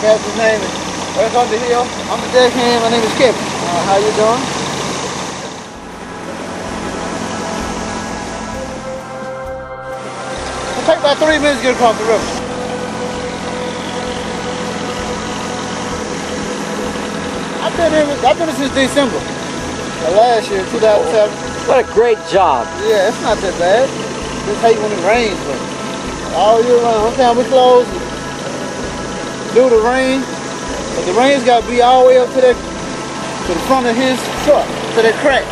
that's his name. Earth on the Hill. I'm the deckhand. My name is Kevin. Uh, how you doing? It'll take about three minutes to get across the river. I've been here. I've been here since December. Last year, 2007. What a great job. Yeah, it's not that bad. Just hate when it rains, but all year round. One time we closed due to rain, but the rain's got to be all the way up to that to the front of his truck, to that crack,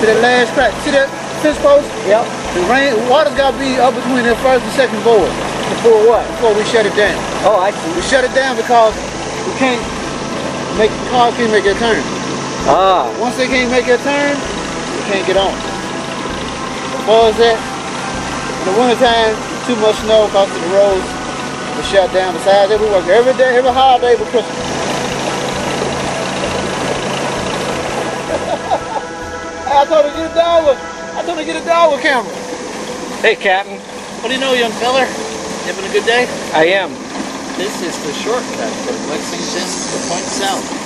to that last crack. See that fence post? Yep. The rain, water's got to be up between the first and second board Before what? before we shut it down. Oh, I see. We shut it down because we can't make the car can't make a turn. Ah, Once they can't make a turn, we can't get on. As far as that, in the wintertime, too much snow cause of the roads were shut down. Besides that, we work every day, every holiday but Christmas. I told her to get a dog with, I told her to get a dog with camera. hey, Captain. What do you know, young feller? You having a good day? I am. This is the shortcut from Lexington to Point South.